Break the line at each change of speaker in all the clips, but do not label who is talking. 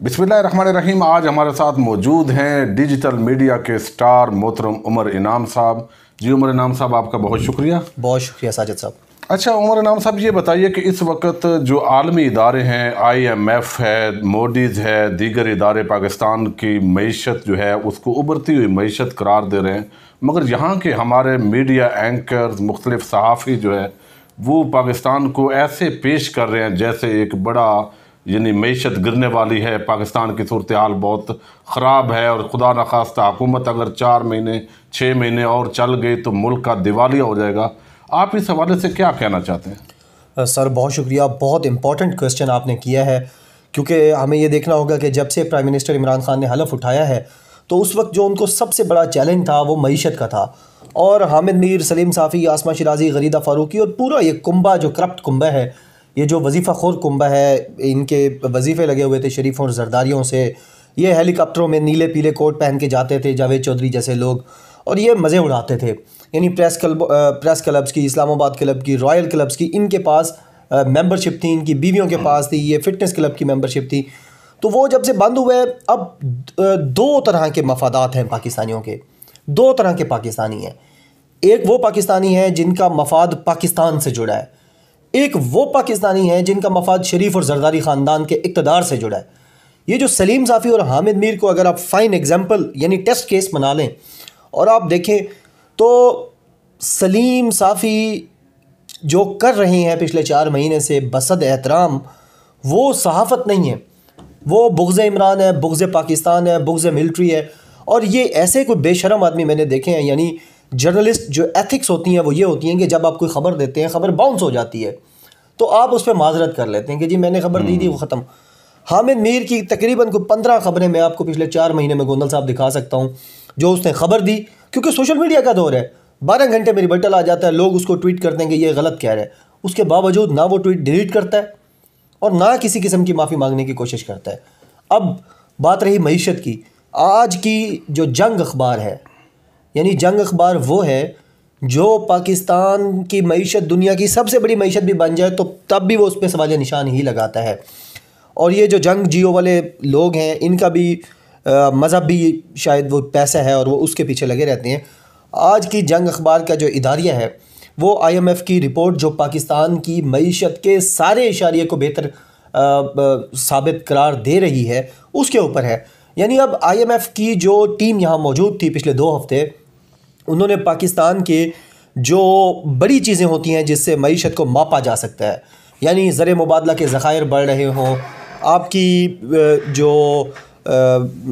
بسم اللہ الرحمن الرحیم آج ہمارے ساتھ موجود ہیں ڈیجیٹل میڈیا کے سٹار محترم عمر انعام صاحب۔ جی عمر انعام صاحب آپ کا بہت شکریہ۔
بہت شکریہ ساجد صاحب۔
اچھا عمر انعام صاحب یہ بتائیے کہ اس وقت جو عالمی ادارے ہیں آئی ایم ایف ہے موڈیز ہے دیگر ادارے پاکستان کی معیشت جو ہے اس کو ابھرتی ہوئی معیشت قرار دے رہے ہیں۔ مگر یہاں کے ہمارے میڈیا اینکرز مختلف صحافی جو ہے وہ پاکستان کو ایسے پیش کر رہے ہیں جیسے ایک بڑا یعنی معیشت گرنے والی ہے، پاکستان کی صورتحال بہت خراب ہے اور خدا نخواستہ حکومت اگر چار مہینے، چھ مہینے اور چل گئی تو ملک کا دیوالیہ ہو جائے گا۔ آپ اس حوالے سے کیا کہنا چاہتے ہیں؟
سر، بہت شکریہ۔ بہت امپورٹنٹ کوشچن آپ نے کیا ہے۔ کیونکہ ہمیں یہ دیکھنا ہوگا کہ جب سے پرائم منسٹر عمران خان نے حلف اٹھایا ہے، تو اس وقت جو ان کو سب سے بڑا چیلنج تھا، وہ معیشت کا تھا۔ اور حامد میر، سلیم صافی، آسمہ شرازی غریدہ فاروقی اور پورا یہ کنبہ جو کرپٹ کنبہ ہے یہ جو وظیفہ خور کنبہ ہے، ان کے وظیفے لگے ہوئے تھے شریفوں اور زرداریوں سے۔ یہ ہیلی کاپٹروں میں نیلے پیلے کوٹ پہن کے جاتے تھے، جاوید چودھری جیسے لوگ۔ اور یہ مزے اڑاتے تھے۔ یعنی پریس کلب پریس کلبس کی، اسلام آباد کلب کی، رائل کلبس کی، ان کے پاس ممبر شپ تھی، ان کی بیویوں کے پاس تھی، یہ فٹنس کلب کی ممبر شپ تھی۔ تو وہ جب سے بند ہوئے، اب دو طرح کے مفادات ہیں پاکستانیوں کے۔ دو طرح کے پاکستانی ہیں۔ ایک وہ پاکستانی ہیں جن کا مفاد پاکستان سے جڑا ہے۔ ایک وہ پاکستانی ہیں جن کا مفاد شریف اور زرداری خاندان کے اقتدار سے جڑا ہے۔ یہ جو سلیم صافی اور حامد میر کو اگر آپ فائن ایگزامپل یعنی ٹیسٹ کیس بنا لیں اور آپ دیکھیں تو سلیم صافی جو کر رہے ہیں پچھلے چار مہینے سے بسد احترام، وہ صحافت نہیں ہے۔ وہ بغض عمران ہے، بغض پاکستان ہے، بغض ملٹری ہے۔ اور یہ ایسے کوئی بے شرم آدمی میں نے دیکھے ہیں یعنی جرنلسٹ جو ایتھکس ہوتی ہیں وہ یہ ہوتی ہیں کہ جب آپ کوئی خبر دیتے ہیں خبر باؤنس ہو جاتی ہے، تو آپ اس پہ معذرت کر لیتے ہیں کہ جی میں نے خبر دی تھی، وہ ختم۔ حامد میر کی تقریباً کوئی پندرہ خبریں میں آپ کو پچھلے چار مہینے میں گوندل صاحب دکھا سکتا ہوں، جو اس نے خبر دی۔ کیونکہ سوشل میڈیا کا دور ہے، بارہ گھنٹے میری بٹل آ جاتا ہے، لوگ اس کو ٹویٹ کرتے ہیں کہ یہ غلط کہہ رہے ہیں اس کے باوجود نہ وہ ٹویٹ ڈیلیٹ کرتا ہے اور نہ کسی قسم کی معافی مانگنے کی کوشش کرتا ہے۔ اب بات رہی معیشت کی۔ آج کی جو جنگ اخبار ہے یعنی جنگ اخبار وہ ہے جو پاکستان کی معیشت، دنیا کی سب سے بڑی معیشت بھی بن جائے تو تب بھی وہ اس پہ سوالیہ نشان ہی لگاتا ہے۔ اور یہ جو جنگ جیو والے لوگ ہیں، ان کا بھی مذہب بھی شاید وہ پیسہ ہے اور وہ اس کے پیچھے لگے رہتے ہیں۔ آج کی جنگ اخبار کا جو اداریہ ہے، وہ آئی ایم ایف کی رپورٹ جو پاکستان کی معیشت کے سارے اشاریے کو بہتر ثابت قرار دے رہی ہے، اس کے اوپر ہے۔ یعنی اب آئی ایم ایف کی جو ٹیم یہاں موجود تھی پچھلے دو ہفتے انہوں نے پاکستان کے جو بڑی چیزیں ہوتی ہیں جس سے معیشت کو ماپا جا سکتا ہے یعنی زر مبادلہ کے ذخائر بڑھ رہے ہوں، آپ کی جو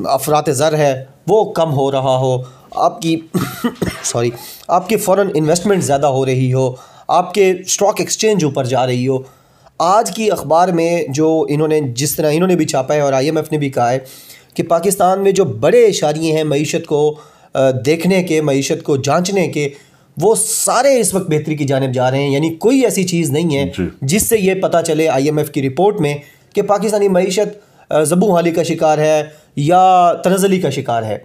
افرات زر ہے، وہ کم ہو رہا ہو، آپ کی، سوری، آپ کی فورن انویسٹمنٹ زیادہ ہو رہی ہو، آپ کے اسٹاک ایکسچینج اوپر جا رہی ہو۔ آج کی اخبار میں جو انہوں نے، جس طرح انہوں نے بھی چھاپا ہے اور آئی ایم ایف نے بھی کہا ہے کہ پاکستان میں جو بڑے اشاریے ہیں معیشت کو دیکھنے کے معیشت کو جانچنے کے وہ سارے اس وقت بہتری کی جانب جا رہے ہیں۔ یعنی کوئی ایسی چیز نہیں ہے جی۔ جس سے یہ پتہ چلے آئی ایم ایف کی رپورٹ میں کہ پاکستانی معیشت زبو حالی کا شکار ہے یا تنزلی کا شکار ہے۔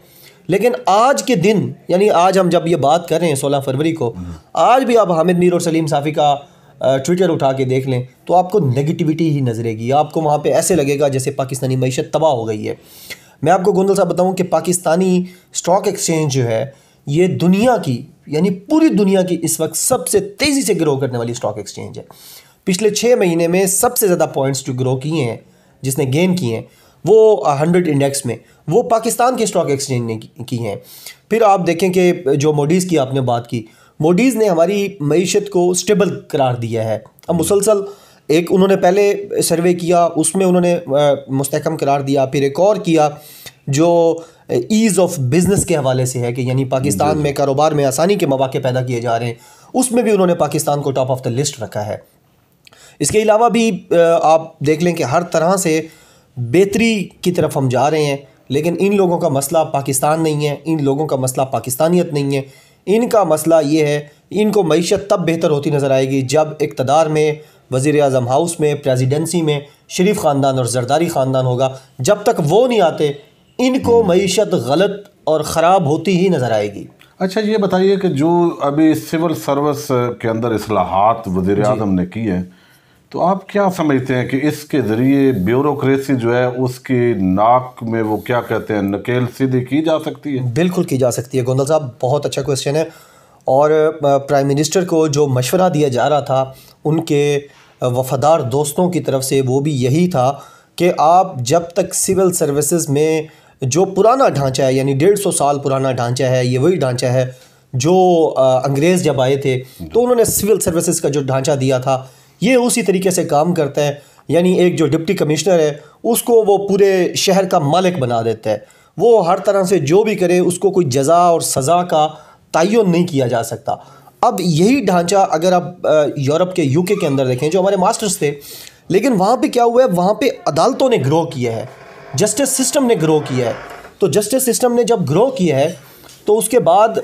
لیکن آج کے دن یعنی آج ہم جب یہ بات کر رہے ہیں سولہ فروری کو آج بھی آپ حامد میر اور سلیم صافی کا ٹویٹر اٹھا کے دیکھ لیں تو آپ کو نگیٹیوٹی ہی نظرے گی۔ آپ کو وہاں پہ ایسے لگے گا جیسے پاکستانی معیشت تباہ ہو گئی ہے۔ میں آپ کو گندل صاحب بتاؤں کہ پاکستانی اسٹاک ایکسچینج جو ہے، یہ دنیا کی یعنی پوری دنیا کی اس وقت سب سے تیزی سے گرو کرنے والی اسٹاک ایکسچینج ہے۔ پچھلے چھ مہینے میں سب سے زیادہ پوائنٹس جو گرو کیے ہیں، جس نے گین کیے ہیں، وہ ہنڈریڈ انڈیکس میں، وہ پاکستان کے اسٹاک ایکسچینج نے کی ہیں۔ پھر آپ دیکھیں کہ جو موڈیز کی آپ نے بات کی موڈیز نے ہماری معیشت کو اسٹیبل قرار دیا ہے۔ اب مسلسل ایک انہوں نے پہلے سروے کیا، اس میں انہوں نے مستحکم قرار دیا، پھر ایک اور کیا۔ جو ایز آف بزنس کے حوالے سے ہے کہ یعنی پاکستان جی،۔ میں کاروبار میں آسانی کے مواقع پیدا کیے جا رہے ہیں اس میں بھی انہوں نے پاکستان کو ٹاپ آف دا لسٹ رکھا ہے۔ اس کے علاوہ بھی آپ دیکھ لیں کہ ہر طرح سے بہتری کی طرف ہم جا رہے ہیں لیکن ان لوگوں کا مسئلہ پاکستان نہیں ہے ان لوگوں کا مسئلہ پاکستانیت نہیں ہے۔ ان کا مسئلہ یہ ہے ان کو معیشت تب بہتر ہوتی نظر آئے گی جب اقتدار میں وزیر اعظم ہاؤس میں پریزیڈنسی میں شریف خاندان اور زرداری خاندان ہوگا۔ جب تک وہ نہیں آتے ان کو معیشت غلط اور خراب ہوتی ہی نظر آئے گی۔
اچھا یہ بتائیے کہ جو ابھی سول سروس کے اندر اصلاحات وزیر جی۔ اعظم نے کی ہے تو آپ کیا سمجھتے ہیں کہ اس کے ذریعے بیوروکریسی جو ہے اس کی ناک میں وہ کیا کہتے ہیں نکیل سیدھی کی جا سکتی ہے؟
بالکل کی جا سکتی ہے۔ گوندل صاحب بہت اچھا کوشچن ہے۔ اور پرائم منسٹر کو جو مشورہ دیا جا رہا تھا ان کے وفادار دوستوں کی طرف سے وہ بھی یہی تھا کہ آپ جب تک سول سروسز میں جو پرانا ڈھانچہ ہے یعنی ڈیڑھ سو سال پرانا ڈھانچہ ہے، یہ وہی ڈھانچہ ہے جو انگریز جب آئے تھے، تو انہوں نے سول سروسز کا جو ڈھانچہ دیا تھا، یہ اسی طریقے سے کام کرتا ہے یعنی ایک جو ڈپٹی کمشنر ہے، اس کو وہ پورے شہر کا مالک بنا دیتا ہے وہ ہر طرح سے جو بھی کرے، اس کو کوئی جزا اور سزا کا تعین نہیں کیا جا سکتا۔ اب یہی ڈھانچہ اگر آپ یورپ کے یو کے کے اندر دیکھیں، جو ہمارے ماسٹرز تھے، لیکن وہاں پہ کیا ہوا ہے؟ وہاں پہ عدالتوں نے گرو کیا ہے۔ جسٹس سسٹم نے گرو کیا ہے۔ تو جسٹس سسٹم نے جب گرو کیا ہے، تو اس کے بعد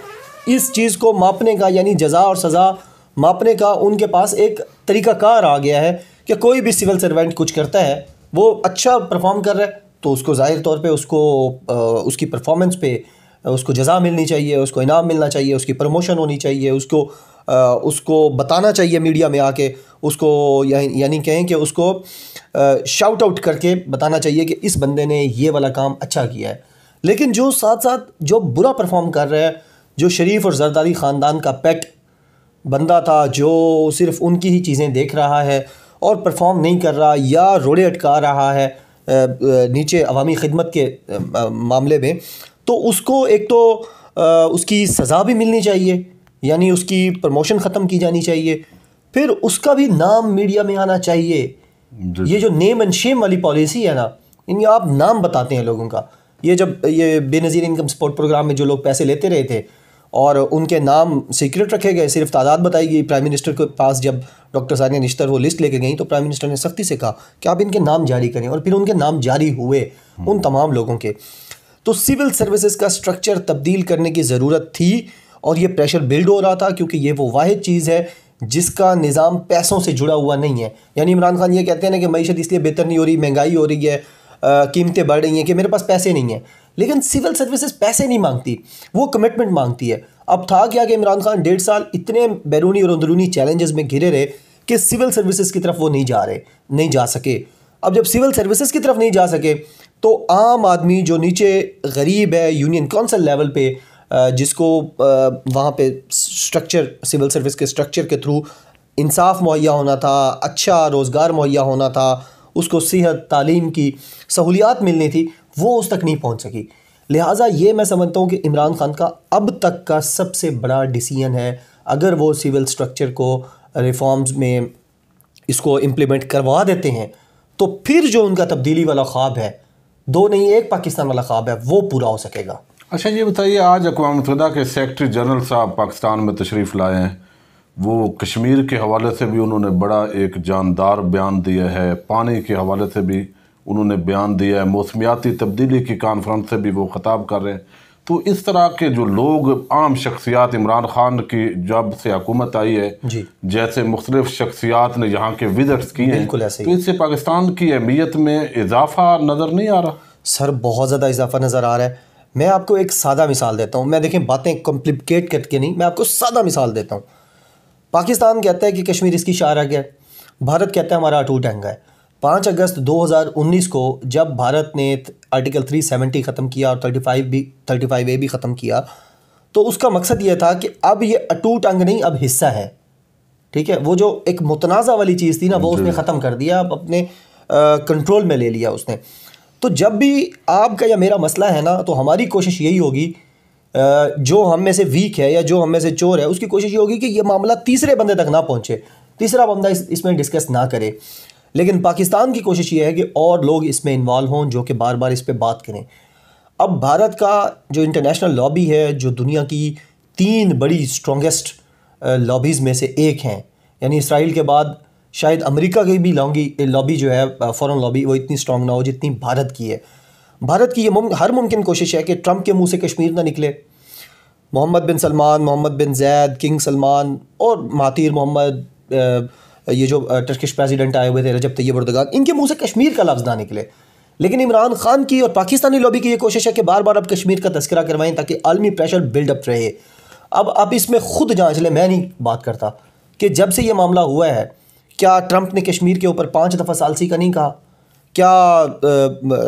اس چیز کو ماپنے کا یعنی جزا اور سزا ماپنے کا ان کے پاس ایک طریقہ کار آ گیا ہے کہ کوئی بھی سول سروینٹ کچھ کرتا ہے، وہ اچھا پرفارم کر رہا ہے، تو اس کو ظاہر طور پہ اس کو اس کی پرفارمنس پہ اس کو جزا ملنی چاہیے، اس کو انعام ملنا چاہیے، اس کی پروموشن ہونی چاہیے، اس کو اس کو بتانا چاہیے میڈیا میں آ کے اس کو یعنی-, یعنی کہیں کہ اس کو شاؤٹ آؤٹ کر کے بتانا چاہیے کہ اس بندے نے یہ والا کام اچھا کیا ہے۔ لیکن جو ساتھ ساتھ جو برا پرفارم کر رہا ہے جو شریف اور زرداری خاندان کا پیٹ بندہ تھا، جو صرف ان کی ہی چیزیں دیکھ رہا ہے اور پرفارم نہیں کر رہا یا روڑے اٹکا رہا ہے نیچے عوامی خدمت کے معاملے میں تو اس کو ایک تو اس کی سزا بھی ملنی چاہیے یعنی اس کی پروموشن ختم کی جانی چاہیے۔ پھر اس کا بھی نام میڈیا میں آنا چاہیے۔ یہ جو نیم اینڈ شیم والی پالیسی ہے نا یعنی آپ نام بتاتے ہیں لوگوں کا۔ یہ جب یہ بے نظیر انکم سپورٹ پروگرام میں جو لوگ پیسے لیتے رہے تھے اور ان کے نام سیکرٹ رکھے گئے صرف تعداد بتائی گئی پرائم منسٹر کے پاس جب ڈاکٹر ثانیہ نشتر وہ لسٹ لے کے گئیں تو پرائم منسٹر نے سختی سے کہا کہ آپ ان کے نام جاری کریں۔ اور پھر ان کے نام جاری ہوئے ان تمام لوگوں کے۔ تو سول سروسز کا سٹرکچر تبدیل کرنے کی ضرورت تھی اور یہ پریشر بلڈ ہو رہا تھا کیونکہ یہ وہ واحد چیز ہے جس کا نظام پیسوں سے جڑا ہوا نہیں ہے۔ یعنی عمران خان یہ کہتے ہیں کہ معیشت اس لیے بہتر نہیں ہو رہی، مہنگائی ہو رہی ہے قیمتیں بڑھ رہی ہیں کہ میرے پاس پیسے نہیں ہیں۔ لیکن سول سروسز پیسے نہیں مانگتی، وہ کمٹمنٹ مانگتی ہے۔ اب تھا کیا کہ عمران خان ڈیڑھ سال اتنے بیرونی اور اندرونی چیلنجز میں گھرے رہے کہ سول سروسز کی طرف وہ نہیں جا رہے، نہیں جا سکے۔ اب جب سول سروسز کی طرف نہیں جا سکے تو عام آدمی جو نیچے غریب ہے یونین کونسل لیول پہ جس کو وہاں پہ سٹرکچر، سول سروس کے سٹرکچر کے تھرو انصاف مہیا ہونا تھا اچھا روزگار مہیا ہونا تھا، اس کو صحت، تعلیم کی سہولیات ملنی تھی، وہ اس تک نہیں پہنچ سکی۔ لہٰذا یہ میں سمجھتا ہوں کہ عمران خان کا اب تک کا سب سے بڑا ڈیسیجن ہے، اگر وہ سول سٹرکچر کو ریفارمز میں اس کو امپلیمنٹ کروا دیتے ہیں، تو پھر جو ان کا تبدیلی والا خواب ہے دو نہیں، ایک پاکستان والا خواب ہے، وہ پورا ہو سکے گا۔
اچھا یہ بتائیے، آج اقوام متحدہ کے سیکٹری جنرل صاحب پاکستان میں تشریف لائے ہیں۔ وہ کشمیر کے حوالے سے بھی انہوں نے بڑا ایک جاندار بیان دیا ہے۔ پانی کے حوالے سے بھی انہوں نے بیان دیا ہے۔ موسمیاتی تبدیلی کی کانفرنس سے بھی وہ خطاب کر رہے ہیں۔ تو اس طرح کے جو لوگ عام شخصیات عمران خان کی جب سے حکومت آئی ہے جی۔ جیسے مختلف شخصیات نے یہاں کے وزٹس کی ہیں تو اس سے پاکستان کی اہمیت میں اضافہ نظر نہیں آ رہا؟
سر بہت زیادہ اضافہ نظر آ رہا ہے۔ میں آپ کو ایک سادہ مثال دیتا ہوں۔ میں دیکھیں باتیں کمپلیکیٹ کر کے نہیں میں آپ کو سادہ مثال دیتا ہوں۔ پاکستان کہتا ہے کہ کشمیر اس کی شارہ ہے۔ بھارت کہتا ہے ہمارا اٹوٹ اینگا ہے۔ پانچ اگست دو ہزار انیس کو جب بھارت نے آرٹیکل تھری سیونٹی ختم کیا اور تھرٹی فائیو بھی تھرٹی فائیو اے بھی ختم کیا تو اس کا مقصد یہ تھا کہ اب یہ اٹوٹ انگ نہیں اب حصہ ہے۔ ٹھیک ہے؟ وہ جو ایک متنازع والی چیز تھی نا وہ اس نے جی۔ ختم کر دیا اب اپنے کنٹرول میں لے لیا اس نے۔ تو جب بھی آپ کا یا میرا مسئلہ ہے نا تو ہماری کوشش یہی ہوگی جو ہم میں سے ویک ہے یا جو ہم میں سے چور ہے اس کی کوشش یہ ہوگی کہ یہ معاملہ تیسرے بندے تک نہ پہنچے۔ تیسرا بندہ اس میں ڈسکس نہ کرے۔ لیکن پاکستان کی کوشش یہ ہے کہ اور لوگ اس میں انوالو ہوں جو کہ بار بار اس پہ بات کریں۔ اب بھارت کا جو انٹرنیشنل لابی ہے، جو دنیا کی تین بڑی اسٹرانگیسٹ لابیز میں سے ایک ہیں۔ یعنی اسرائیل کے بعد شاید امریکہ کی بھی لانگی لابی جو ہے فورن لابی وہ اتنی اسٹرانگ نہ ہو جتنی بھارت کی ہے۔ بھارت کی یہ ہر ممکن کوشش ہے کہ ٹرمپ کے منہ سے کشمیر نہ نکلے۔ Mohammed bin Salman, Mohammed bin Zayed, king Salman اور ماتیر محمد یہ جو ٹرکش پریزیڈنٹ آئے ہوئے تھے، رجب طیب اردگان، ان کے منہ سے کشمیر کا لفظ نہ نکلے لیکن عمران خان کی اور پاکستانی لابی کی یہ کوشش ہے کہ بار بار اب کشمیر کا تذکرہ کروائیں تاکہ عالمی پریشر بلڈ اپ رہے۔ اب اب اس میں خود جانچ لیں میں نہیں بات کرتا کہ جب سے یہ معاملہ ہوا ہے، کیا ٹرمپ نے کشمیر کے اوپر پانچ دفعہ سالسی کا نہیں کہا؟ کیا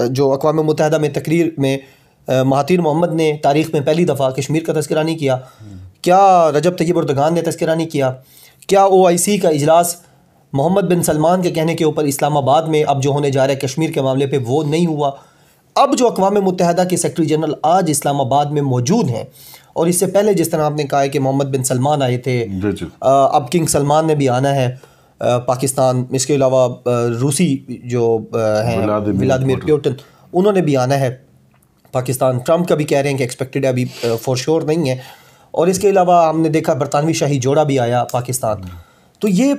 جو اقوام متحدہ میں تقریر میں مہاتیر محمد نے تاریخ میں پہلی دفعہ کشمیر کا تذکرہ نہیں کیا؟ کیا رجب طیب اردگان نے تذکرہ نہیں کیا؟ کیا او آئی سی کا اجلاس محمد بن سلمان کے کہنے کے اوپر اسلام آباد میں اب جو ہونے جا رہا ہے کشمیر کے معاملے پہ وہ نہیں ہوا۔ اب جو اقوام متحدہ کے سیکرٹری جنرل آج اسلام آباد میں موجود ہیں اور اس سے پہلے جس طرح آپ نے کہا ہے کہ محمد بن سلمان آئے تھے اب کنگ سلمان نے بھی آنا ہے پاکستان اس کے علاوہ روسی جو ہیں ولادمیر پیوٹن انہوں نے بھی آنا ہے۔ پاکستان ٹرمپ کا بھی کہہ رہے ہیں کہ ایکسپیکٹڈ ابھی فور شور نہیں ہے۔ اور اس کے علاوہ ہم نے دیکھا برطانوی شاہی جوڑا بھی آیا پاکستان۔ تو یہ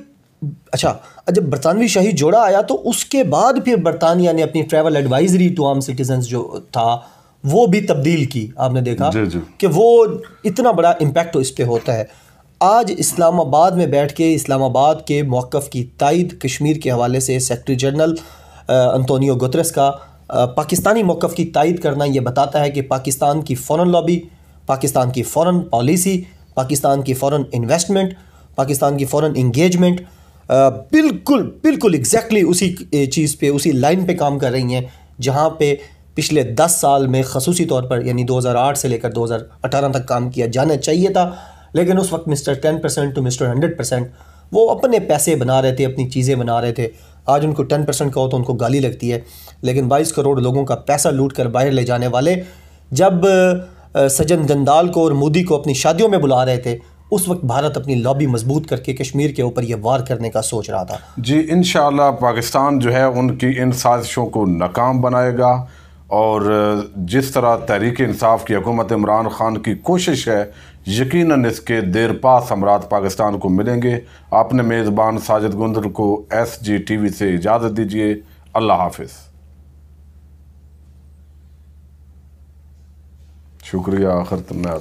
اچھا جب برطانوی شاہی جوڑا آیا تو اس کے بعد پھر برطانیہ نے اپنی ٹریول ایڈوائزری ٹو عام سٹیزنز جو تھا وہ بھی تبدیل کی۔ آپ نے دیکھا
جی جی۔
کہ وہ اتنا بڑا امپیکٹ اس پہ ہوتا ہے۔ آج اسلام آباد میں بیٹھ کے اسلام آباد کے موقف کی تائید کشمیر کے حوالے سے سیکٹری جنرل انتونیو گترس کا پاکستانی موقف کی تائید کرنا یہ بتاتا ہے کہ پاکستان کی فورن لابی پاکستان کی فورن پالیسی پاکستان کی فورن انویسٹمنٹ پاکستان کی فورن انگیجمنٹ بالکل بالکل ایگزیکٹلی اسی چیز پہ، اسی لائن پہ کام کر رہی ہیں، جہاں پہ پچھلے دس سال میں خصوصی طور پر یعنی دو ہزار آٹھ سے لے کر دو ہزار اٹھارہ تک کام کیا جانا چاہیے تھا، لیکن اس وقت mister ten percent to mister hundred percent وہ اپنے پیسے بنا رہے تھے، اپنی چیزیں بنا رہے تھے۔ آج ان کو ٹین پرسینٹ کا ہو تو ان کو گالی لگتی ہے، لیکن بائیس کروڑ لوگوں کا پیسہ لوٹ کر باہر لے جانے والے، جب سجن دندال کو اور مودی کو اپنی شادیوں میں بلا رہے تھے۔ اس وقت بھارت اپنی لابی مضبوط کر کے کشمیر کے اوپر یہ وار کرنے کا سوچ رہا تھا۔
جی انشاءاللہ پاکستان جو ہے، ان کی ان سازشوں کو ناکام بنائے گا۔ اور جس طرح تحریک انصاف کی حکومت عمران خان کی کوشش ہے، یقیناً اس کے دیر پاس امرات پاکستان کو ملیں گے۔ اپنے میزبان ساجد گندر کو ایس جی ٹی وی سے اجازت دیجیے اللہ حافظ۔ شکریہ آخر میں